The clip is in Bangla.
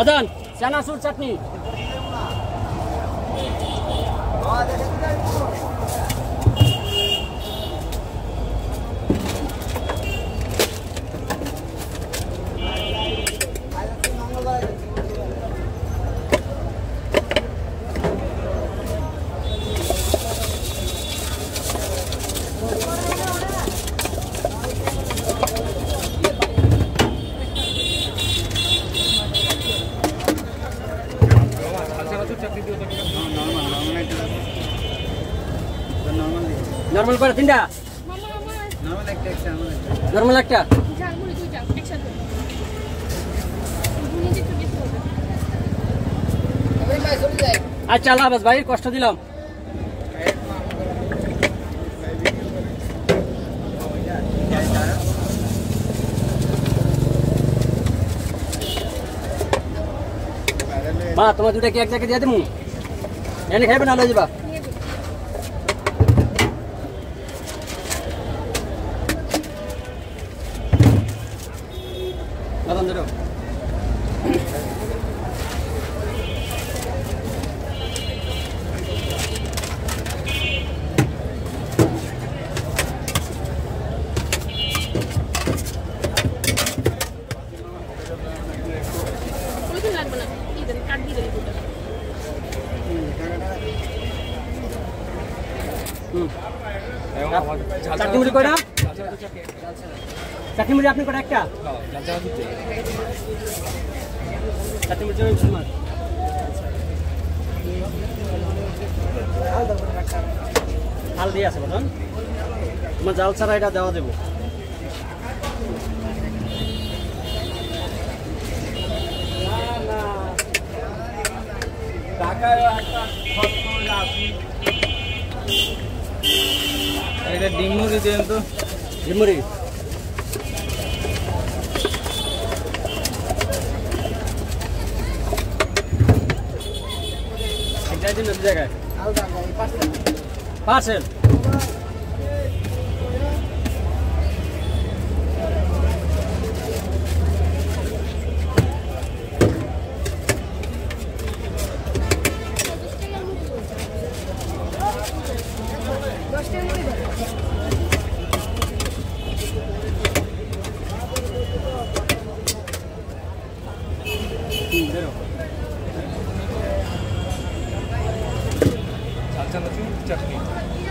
मदन चना सूर चटनी। নর্মাল করে তিনটা? নর্মাল একটা? আচ্ছা আল্লাহ ভাই কষ্ট দিলাম। মা তোমার দুটা কি এক জায়গায় দিয়ে দেবো এনে খাইবে না লয়ে যাবা নিয়ে যাবো বাদাম ধরো দেন কাট দিয়ে দেন দুটো। হুম। চাটনি মুড়ি কয়টা? চাটনি মুড়ি আপনি কয়টা? একটা? চাটনি মুড়ি মুসলমান হাল দিয়ে আছে বলুন। তোমার জাল ছাড়া এটা দেওয়া দেবো। এটা ডিমুরি দেন তো এক জায়গায়। পার্সেল? 장창은 중국 작품